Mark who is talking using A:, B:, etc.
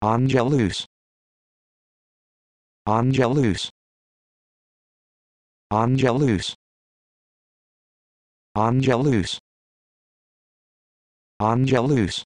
A: Angelus. Angelus. Angelus. Angelus. Angelus.